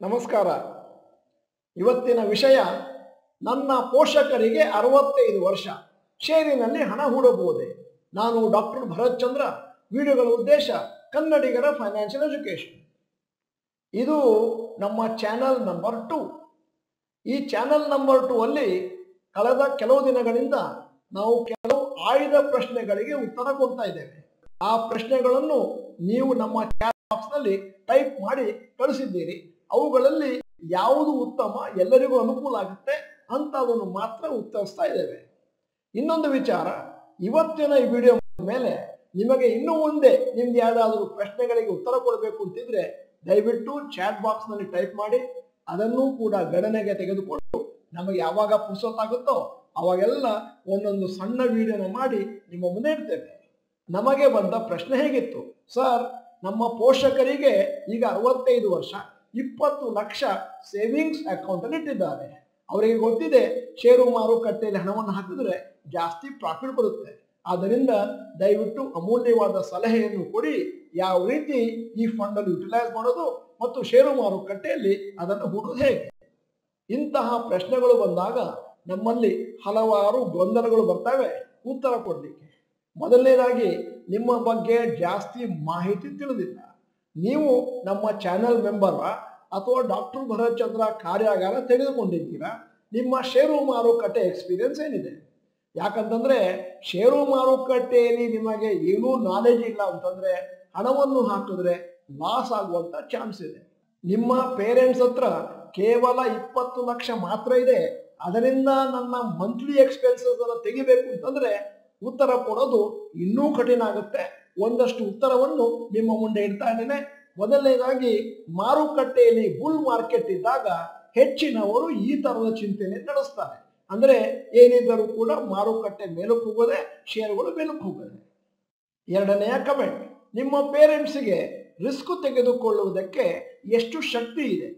ನಮಸ್ಕಾರ. ಇವತ್ತಿನ ವಿಷಯ ನನ್ನ ಪೋಷಕರಿಗೆ ಅರವತ್ತೈದು ವರ್ಷ. ಷೇರಿನಲ್ಲಿ ಹಣ ಹೂಡಬಹುದೇ? ನಾನು ಡಾಕ್ಟರ್ ಭರತ್ ಚಂದ್ರ, ವಿಡಿಯೋಗಳ ಉದ್ದೇಶ ಕನ್ನಡಿಗರ ಫೈನಾನ್ಷಿಯಲ್ ಎಜುಕೇಶನ್ ಇದು ನಮ್ಮ ಚಾನಲ್ ನಂಬರ್ ಟು. ಈ ಚಾನಲ್ ನಂಬರ್ ಟು ಅಲ್ಲಿ ಕಳೆದ ಕೆಲವು ದಿನಗಳಿಂದ ನಾವು ಕೆಲವು ಆಯ್ದ ಪ್ರಶ್ನೆಗಳಿಗೆ ಉತ್ತರ ಕೊಡ್ತಾ ಇದ್ದೇವೆ. ಆ ಪ್ರಶ್ನೆಗಳನ್ನು ನೀವು ನಮ್ಮ ಚಾಟ್ ಬಾಕ್ಸ್ನಲ್ಲಿ ಟೈಪ್ ಮಾಡಿ ಕಳಿಸಿದ್ದೀರಿ. ಅವುಗಳಲ್ಲಿ ಯಾವುದು ಉತ್ತಮ ಎಲ್ಲರಿಗೂ ಅನುಕೂಲ ಆಗುತ್ತೆ ಅಂತ ಅದನ್ನು ಮಾತ್ರ ಉತ್ತರಿಸ್ತಾ ಇದ್ದೇವೆ. ಇನ್ನೊಂದು ವಿಚಾರ, ಇವತ್ತಿನ ಈ ವಿಡಿಯೋ ಮೇಲೆ ನಿಮಗೆ ಇನ್ನು ಮುಂದೆ ನಿಮ್ಗೆ ಯಾವುದಾದ್ರೂ ಪ್ರಶ್ನೆಗಳಿಗೆ ಉತ್ತರ ಕೊಡಬೇಕು ಅಂತಿದ್ರೆ ದಯವಿಟ್ಟು ಚಾಟ್ ಬಾಕ್ಸ್ನಲ್ಲಿ ಟೈಪ್ ಮಾಡಿ, ಅದನ್ನು ಕೂಡ ಗಣನೆಗೆ ತೆಗೆದುಕೊಂಡು ನಮಗೆ ಯಾವಾಗ ಪುಸ್ತಕಾಗುತ್ತೋ ಅವಾಗೆಲ್ಲ ಒಂದೊಂದು ಸಣ್ಣ ವಿಡಿಯೋನ ಮಾಡಿ ನಿಮ್ಮ ಮುಂದೆ ಇಡ್ತೇವೆ. ನಮಗೆ ಬಂದ ಪ್ರಶ್ನೆ ಹೇಗಿತ್ತು? ಸರ್, ನಮ್ಮ ಪೋಷಕರಿಗೆ ಈಗ ಅರವತ್ತೈದು ವರ್ಷ ಇಪ್ಪತ್ತು ಲಕ್ಷ ಸೇವಿಂಗ್ಸ್ ಅಕೌಂಟ್ ಅಲ್ಲಿ ಇಟ್ಟಿದ್ದಾರೆ. ಅವರಿಗೆ ಗೊತ್ತಿದೆ, ಷೇರು ಮಾರುಕಟ್ಟೆಯಲ್ಲಿ ಹಣವನ್ನು ಹಾಕಿದ್ರೆ ಜಾಸ್ತಿ ಪ್ರಾಫಿಟ್ ಬರುತ್ತೆ. ಆದ್ದರಿಂದ ದಯವಿಟ್ಟು ಅಮೂಲ್ಯವಾದ ಸಲಹೆಯನ್ನು ಕೊಡಿ. ಯಾವ ರೀತಿ ಈ ಫಂಡ್ ಅಲ್ಲಿ ಯುಟಿಲೈಸ್ ಮಾಡೋದು ಮತ್ತು ಷೇರು ಮಾರುಕಟ್ಟೆಯಲ್ಲಿ ಅದನ್ನು ಹೂಡೋದು ಹೇಗೆ? ಇಂತಹ ಪ್ರಶ್ನೆಗಳು ಬಂದಾಗ ನಮ್ಮಲ್ಲಿ ಹಲವಾರು ಗೊಂದಲಗಳು ಬರ್ತವೆ. ಉತ್ತರ ಕೊಡಲಿಕ್ಕೆ. ಮೊದಲನೇದಾಗಿ, ನಿಮ್ಮ ಬಗ್ಗೆ ಜಾಸ್ತಿ ಮಾಹಿತಿ ತಿಳಿದಿಲ್ಲ. ನೀವು ನಮ್ಮ ಚಾನೆಲ್ ಮೆಂಬರ್ ಅಥವಾ ಡಾಕ್ಟರ್ ಭರತ್ಚಂದ್ರ ಕಾರ್ಯಾಗಾರ ತೆಗೆದುಕೊಂಡಿದ್ದೀರಾ ನಿಮ್ಮ ಷೇರು ಮಾರುಕಟ್ಟೆ ಎಕ್ಸ್ಪೀರಿಯನ್ಸ್ ಏನಿದೆ? ಯಾಕಂತಂದ್ರೆ, ಷೇರು ಮಾರುಕಟ್ಟೆಯಲ್ಲಿ ನಿಮಗೆ ಏನೂ ನಾಲೆಜ್ ಇಲ್ಲ ಅಂತಂದ್ರೆ, ಹಣವನ್ನು ಹಾಕಿದ್ರೆ ಲಾಸ್ ಆಗುವಂತ ಚಾನ್ಸ್ ಇದೆ. ನಿಮ್ಮ ಪೇರೆಂಟ್ಸ್ ಹತ್ರ ಕೇವಲ ಇಪ್ಪತ್ತು ಲಕ್ಷ ಮಾತ್ರ ಇದೆ. ಅದರಿಂದ ನನ್ನ ಮಂತ್ಲಿ ಎಕ್ಸ್ಪೆನ್ಸಸ್ ಅನ್ನು ತೆಗಿಬೇಕು ಅಂತಂದ್ರೆ, ಉತ್ತರ ಕೊಡೋದು ಇನ್ನೂ ಕಠಿಣ ಆಗುತ್ತೆ. ಒಂದಷ್ಟು ಉತ್ತರವನ್ನು ನಿಮ್ಮ ಮುಂದೆ ಇಡ್ತಾ ಇದ್ದೇನೆ ಮೊದಲನೇದಾಗಿ, ಮಾರುಕಟ್ಟೆಯಲ್ಲಿ ಬುಲ್ ಮಾರ್ಕೆಟ್ ಇದ್ದಾಗ ಹೆಚ್ಚಿನವರು ಈ ತರದ ಚಿಂತನೆ ನಡೆಸ್ತಾರೆ ಅಂದ್ರೆ ಏನಿದ್ದರೂ ಕೂಡ ಮಾರುಕಟ್ಟೆ ಮೇಲಕ್ಕೆ ಹೋಗೋದೆ, ಷೇರುಗಳು ಮೇಲಕ್ಕೆ ಹೋಗೋದೆ. ಎರಡನೆಯ ಕಮೆಂಟ್, ನಿಮ್ಮ ಪೇರೆಂಟ್ಸ್ಗೆ ರಿಸ್ಕ್ ತೆಗೆದುಕೊಳ್ಳುವುದಕ್ಕೆ ಎಷ್ಟು ಶಕ್ತಿ ಇದೆ?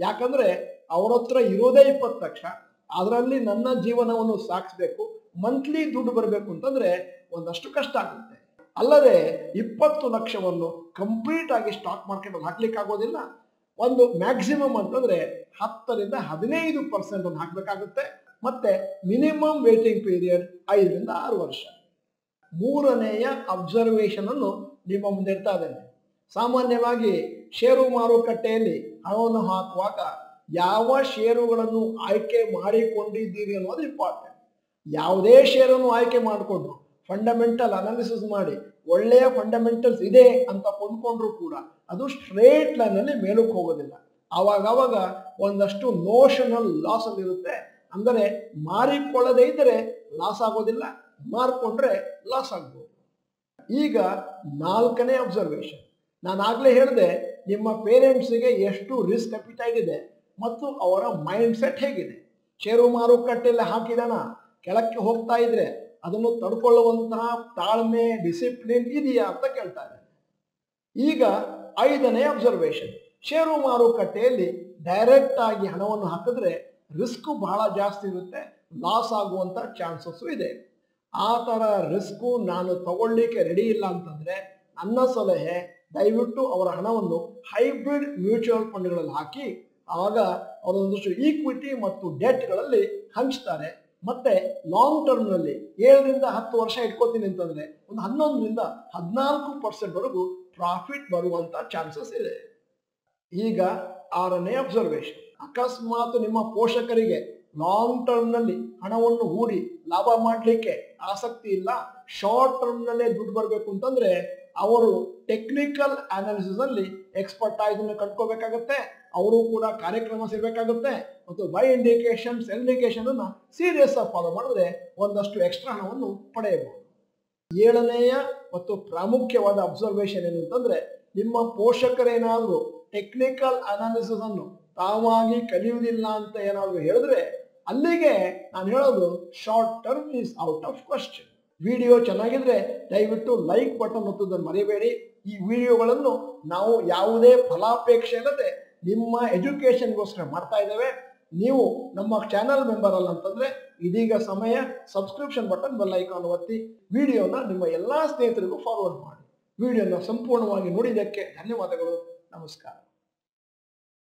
ಯಾಕಂದ್ರೆ ಅವರ ಹತ್ರ ಇರೋದೇ ಇಪ್ಪತ್ತು ಲಕ್ಷ, ಅದರಲ್ಲಿ ನನ್ನ ಜೀವನವನ್ನು ಸಾಗಿಸ್ಬೇಕು, ಮಂತ್ಲಿ ದುಡ್ಡು ಬರಬೇಕು ಅಂತಂದ್ರೆ ಒಂದಷ್ಟು ಕಷ್ಟ ಆಗುತ್ತೆ. ಅಲ್ಲದೆ ಇಪ್ಪತ್ತು ಲಕ್ಷವನ್ನು ಕಂಪ್ಲೀಟ್ ಆಗಿ ಸ್ಟಾಕ್ ಮಾರ್ಕೆಟ್ ಅಲ್ಲಿ ಹಾಕ್ಲಿಕ್ಕೆ ಆಗೋದಿಲ್ಲ ಒಂದು ಮ್ಯಾಕ್ಸಿಮಮ್ ಅಂತಂದ್ರೆ ಹತ್ತರಿಂದ ಹದಿನೈದು ಪರ್ಸೆಂಟ್ ಅನ್ನು ಹಾಕಬೇಕಾಗುತ್ತೆ. ಮತ್ತೆ ಮಿನಿಮಮ್ ವೇಟಿಂಗ್ ಪೀರಿಯಡ್ ಐದರಿಂದ ಆರು ವರ್ಷ. ಮೂರನೆಯ ಅಬ್ಸರ್ವೇಷನ್ ಅನ್ನು ನಿಮ್ಮ ಮುಂದೆ ಇಡ್ತಾ ಇದ್ದೇನೆ. ಸಾಮಾನ್ಯವಾಗಿ ಷೇರು ಮಾರುಕಟ್ಟೆಯಲ್ಲಿ ಹಣವನ್ನು ಹಾಕುವಾಗ ಯಾವ ಷೇರುಗಳನ್ನು ಆಯ್ಕೆ ಮಾಡಿಕೊಂಡಿದ್ದೀರಿ ಅನ್ನೋದು ಇಂಪಾರ್ಟೆಂಟ್ ಯಾವುದೇ ಷೇರನ್ನು ಆಯ್ಕೆ ಮಾಡಿಕೊಂಡು ಫಂಡಮೆಂಟಲ್ ಅನಾಲಿಸಿಸ್ ಮಾಡಿ, ಒಳ್ಳೆಯ ಫಂಡಮೆಂಟಲ್ಸ್ ಇದೆ ಅಂತ ಕೊಂಡ್ಕೊಂಡ್ರು ಕೂಡ ಅದು ಸ್ಟ್ರೇಟ್ ಲೈನ್ ಅಲ್ಲಿ ಮೇಲಕ್ಕೆ ಹೋಗೋದಿಲ್ಲ. ಆವಾಗ ಅವಾಗ ಒಂದಷ್ಟು ನೋಷನಲ್ ಲಾಸ್ ಅಲ್ಲಿ ಇರುತ್ತೆ. ಅಂದರೆ ಮಾರಿಕೊಳ್ಳದೇ ಇದ್ದರೆ ಲಾಸ್ ಆಗೋದಿಲ್ಲ, ಮಾರ್ಕೊಂಡ್ರೆ ಲಾಸ್ ಆಗ್ಬೋದು. ಈಗ ನಾಲ್ಕನೇ ಅಬ್ಸರ್ವೇಷನ್ ನಾನು ಆಗ್ಲೇ ಹೇಳಿದೆ, ನಿಮ್ಮ ಪೇರೆಂಟ್ಸಿಗೆ ಎಷ್ಟು ರಿಸ್ಕ್ ಅಪಿಟೈಟ್ ಇದೆ ಮತ್ತು ಅವರ ಮೈಂಡ್ ಸೆಟ್ ಹೇಗಿದೆ ಷೇರು ಮಾರುಕಟ್ಟೆಯಲ್ಲಿ ಹಾಕಿದಾನ? ಕೆಳಕ್ಕೆ ಹೋಗ್ತಾ ಇದ್ರೆ ಅದನ್ನು ತಡ್ಕೊಳ್ಳುವಂತಹ ತಾಳ್ಮೆ ಡಿಸಿಪ್ಲಿನ್ ಇದೆಯಾ ಅಂತ ಕೇಳ್ತಾರೆ. ಈಗ ಐದನೇ ಅಬ್ಸರ್ವೇಷನ್ ಷೇರು ಮಾರುಕಟ್ಟೆಯಲ್ಲಿ ಡೈರೆಕ್ಟ್ ಆಗಿ ಹಣವನ್ನು ಹಾಕಿದ್ರೆ ರಿಸ್ಕ್ ಬಹಳ ಜಾಸ್ತಿ ಇರುತ್ತೆ ಲಾಸ್ ಆಗುವಂತ ಚಾನ್ಸಸ್ ಇದೆ. ಆ ಥರ ರಿಸ್ಕು ನಾನು ತಗೊಳ್ಳಿಕ್ಕೆ ರೆಡಿ ಇಲ್ಲ ಅಂತಂದ್ರೆ ನನ್ನ ಸಲಹೆ ದಯವಿಟ್ಟು ಅವರ ಹಣವನ್ನು ಹೈಬ್ರಿಡ್ ಮ್ಯೂಚುವಲ್ ಫಂಡ್ಗಳಲ್ಲಿ ಹಾಕಿ ಆವಾಗ ಅವರೊಂದಷ್ಟು ಈಕ್ವಿಟಿ ಮತ್ತು ಡೆಟ್ಗಳಲ್ಲಿ ಹಂಚ್ತಾರೆ. ಮತ್ತೆ ಲಾಂಗ್ ಟರ್ಮ್ನಲ್ಲಿ ಏಳರಿಂದ ಹತ್ತು ವರ್ಷ ಇಟ್ಕೋತೀನಿ ಅಂತಂದ್ರೆ ಒಂದು ಹನ್ನೊಂದರಿಂದ ಹದಿನಾಲ್ಕು ಪರ್ಸೆಂಟ್ ವರೆಗೂ ಪ್ರಾಫಿಟ್ ಬರುವಂತ ಚಾನ್ಸಸ್ ಇದೆ. ಈಗ ಆರನೇ ಅಬ್ಸರ್ವೇಷನ್ ಅಕಸ್ಮಾತ್ ನಿಮ್ಮ ಪೋಷಕರಿಗೆ ಲಾಂಗ್ ಟರ್ಮ್ನಲ್ಲಿ ಹಣವನ್ನು ಹೂಡಿ ಲಾಭ ಮಾಡಲಿಕ್ಕೆ ಆಸಕ್ತಿ ಇಲ್ಲ ಶಾರ್ಟ್ ಟರ್ಮ್ ನಲ್ಲೇ ದುಡ್ಡು ಬರಬೇಕು ಅಂತಂದ್ರೆ ಅವರು ಟೆಕ್ನಿಕಲ್ ಅನಾಲಿಸಿಸ್ ಅಲ್ಲಿ ಎಕ್ಸ್ಪರ್ಟ್ ಆಯ್ದನ್ನು ಕಟ್ಕೋಬೇಕಾಗತ್ತೆ ಅವರು ಕೂಡ ಕಾರ್ಯಕ್ರಮ ಸೇರಬೇಕಾಗುತ್ತೆ. ಮತ್ತು ಬೈ ಇಂಡಿಕೇಶನ್ ಸೆಲ್ ಇಂಡಿಕೇಶನ್ ಅನ್ನು ಸೀರಿಯಸ್ ಆಗಿ ಫಾಲೋ ಮಾಡಿದ್ರೆ ಒಂದಷ್ಟು ಎಕ್ಸ್ಟ್ರಾ ಹಣವನ್ನು ಪಡೆಯಬಹುದು. ಏಳನೆಯ ಮತ್ತು ಪ್ರಾಮುಖ್ಯವಾದ ಅಬ್ಸರ್ವೇಷನ್ ಏನು ಅಂತಂದ್ರೆ, ನಿಮ್ಮ ಪೋಷಕರೇನಾದರೂ ಟೆಕ್ನಿಕಲ್ ಅನಾಲಿಸಿಸ್ ಅನ್ನು ತಾವಾಗಿ ಕಲಿಯುವುದಿಲ್ಲ ಅಂತ ಏನಾದರೂ ಹೇಳಿದ್ರೆ, ಅಲ್ಲಿಗೆ ನಾನು ಹೇಳೋದು short term is out of question video ಚೆನ್ನಾಗಿದ್ರೆ ದಯವಿಟ್ಟು ಲೈಕ್ ಬಟನ್ ಒತ್ತುವುದನ್ನು ಮರಿಬೇಡಿ. ಈ ವಿಡಿಯೋಗಳನ್ನು ನಾವು ಯಾವುದೇ ಫಲಾಪೇಕ್ಷೆ ಇಲ್ಲದೆ ನಿಮ್ಮ ಎಜುಕೇಶನ್ಗೋಸ್ಕರ ಮಾಡ್ತಾ ಇದ್ದೇವೆ. ನೀವು ನಮ್ಮ ಚಾನಲ್ ಮೆಂಬರ್ ಅಲ್ಲ ಅಂತಂದ್ರೆ ಇದೀಗ ಸಮಯ ಸಬ್ಸ್ಕ್ರಿಪ್ಷನ್ ಬಟನ್ ಬೆಲ್ ಐಕಾನ್ ಒತ್ತಿ ವಿಡಿಯೋನ ನಿಮ್ಮ ಎಲ್ಲಾ ಸ್ನೇಹಿತರಿಗೂ ಫಾರ್ವರ್ಡ್ ಮಾಡಿ. ವಿಡಿಯೋನ ಸಂಪೂರ್ಣವಾಗಿ ನೋಡಿದ್ದಕ್ಕೆ ಧನ್ಯವಾದಗಳು. ನಮಸ್ಕಾರ.